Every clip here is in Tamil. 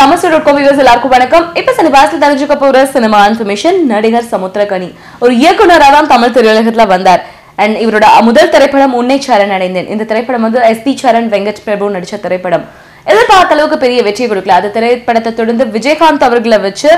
தமிழ் டாட் காம் எல்லாருக்கும் வணக்கம். இப்போ சில பாஸ்ல தெரிஞ்சுக்க போற சினிமா இன்ஃபர்மேஷன் நடிகர் சமுத்திரகனி ஒரு இயக்குனராக தான் தமிழ் திரையுலகத்துல வந்தார். அண்ட் இவரோட முதல் திரைப்படம் உன்னை சரண் அடைந்தேன். இந்த திரைப்படம் வந்து எஸ் பி சரண் வெங்கட் பிரபு நடித்த திரைப்படம். எதிர்பார்த்த அளவுக்கு பெரிய வெற்றி கொடுக்கல. அந்த திரைப்படத்தை தொடர்ந்து விஜயகாந்த் அவர்களை வச்சு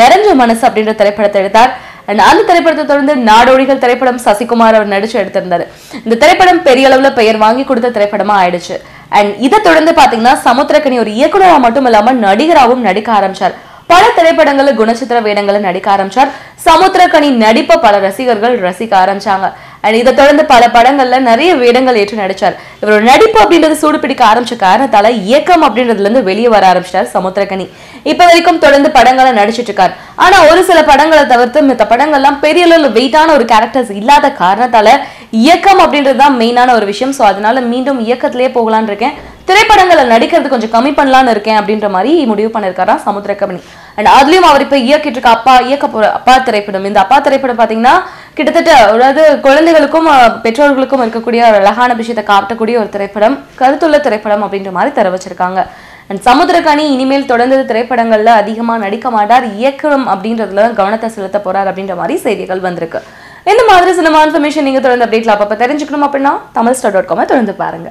நிறைஞ்ச மனசு அப்படின்ற திரைப்படத்தை எடுத்தார். அண்ட் அந்த திரைப்படத்தை தொடர்ந்து நாடோடிகள் திரைப்படம் சசிகுமார் அவர் நடிச்சு எடுத்திருந்தாரு. இந்த திரைப்படம் பெரிய அளவில் பெயர் வாங்கி கொடுத்த திரைப்படமா ஆயிடுச்சு. அண்ட் இதை தொடர்ந்து பாத்தீங்கன்னா சமுத்திரக்கனி ஒரு இயக்குனரா மட்டும் இல்லாம நடிகராகவும் நடிக்க ஆரம்பிச்சார். பல திரைப்படங்களில் குணச்சித்திர வேடங்களை நடிக்க ஆரம்பிச்சார். சமுத்திரக்கனி நடிப்பை பல ரசிகர்கள் ரசிக்க ஆரம்பிச்சாங்க. அண்ட் இதை தொடர்ந்து பல படங்கள்ல நிறைய வேடங்கள் ஏற்று நடிச்சார். இவரோட நடிப்பு அப்படின்றது சூடு பிடிக்க ஆரம்பிச்ச காரணத்தால இயக்கம் அப்படின்றதுல இருந்து வெளியே வர ஆரம்பிச்சிட்டார் சமுத்திரக்கனி. இப்ப வரைக்கும் தொடர்ந்து படங்களை நடிச்சிட்டு இருக்கார். ஆனா ஒரு சில படங்களை தவிர்த்து மித்த படங்கள்லாம் பெரிய அளவில் வெயிட்டான ஒரு கேரக்டர்ஸ் இல்லாத காரணத்தால இயக்கம் அப்படின்றது தான் மெயினான ஒரு விஷயம். ஸோ அதனால மீண்டும் இயக்கத்திலேயே போகலான்னு இருக்கேன். திரைப்படங்களை நடிக்கிறது கொஞ்சம் கம்மி பண்ணலான்னு இருக்கேன் அப்படின்ற மாதிரி முடிவு பண்ணிருக்காரா சமுத்திரக்கமணி அண்ட் அதுலயும் அவர் இப்ப இயக்கிட்டு இருக்க அப்பா இயக்க போற அப்பா திரைப்படம். இந்த அப்பா திரைப்படம் பாத்தீங்கன்னா கிட்டத்தட்ட அதாவது குழந்தைகளுக்கும் பெற்றோர்களுக்கும் இருக்கக்கூடிய ஒரு அழகான விஷயத்தை காட்டக்கூடிய ஒரு திரைப்படம் கருத்துள்ள திரைப்படம் அப்படின்ற மாதிரி தர வச்சிருக்காங்க. அண்ட் சமுத்திரகாணி இனிமேல் தொடர்ந்து திரைப்படங்கள்ல அதிகமா நடிக்க மாட்டார். இயக்கம் அப்படின்றதுல கவனத்தை செலுத்த போறார் அப்படின்ற மாதிரி செய்திகள் வந்திருக்கு. இந்த மாதிரி சினிமா இன்ஃபர்மேஷன் நீங்க தொடர்ந்து அப்டேட்ல அப்பப்போ தெரிஞ்சுக்கணும் அப்படின்னா தமிழ் ஸ்டார் டாட் காமை தொடர்ந்து பாருங்க.